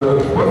What